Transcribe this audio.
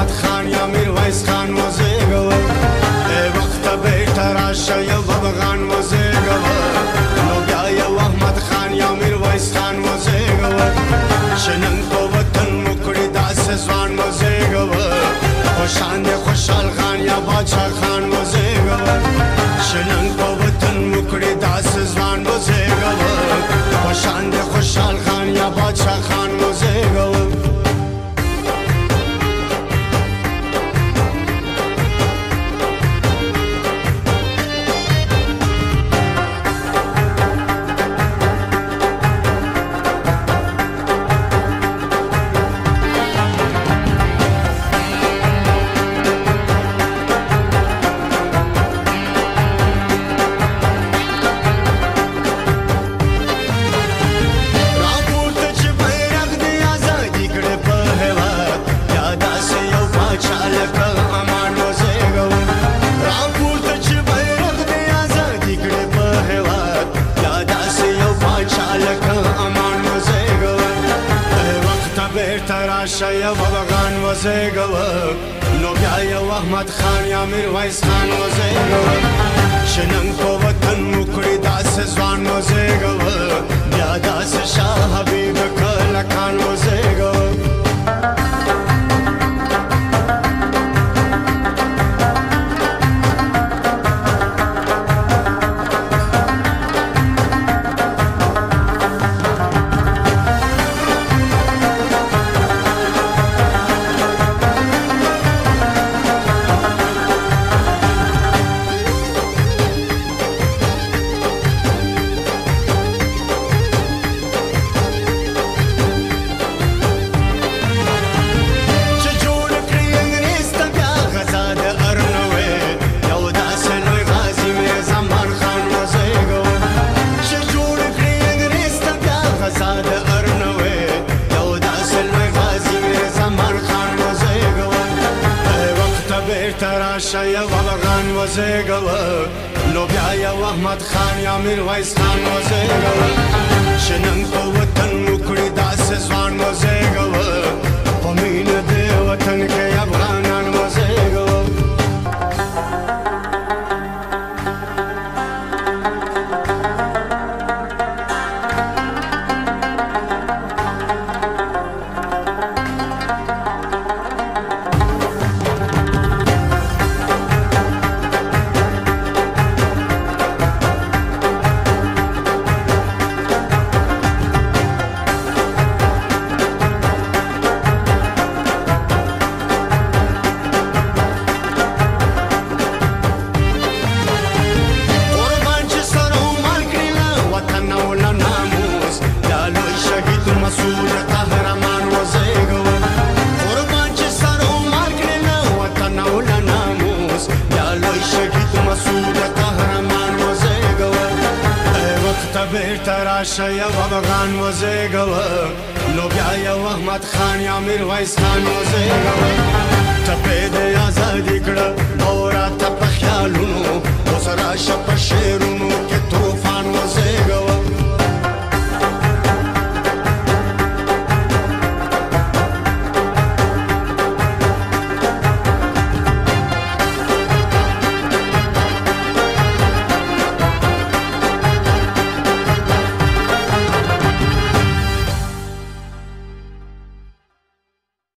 I'm not Khan Yami شیه باباغان وزیږله نو بیا یو احمد خان یا میرویس خان وزیږله چې نن په وطن مو کړي داسې ځوان وزیږله بیا داسې تراشا يا بلغان وزيغلا لو بيا يا احمد خان يا ميرويس خان وزيغلا بیرته راشه یو افغان وزېږوه نو بیا یو احمد خان یا میرویس خان وزېږوه ټپې دې ازادي کړه او راته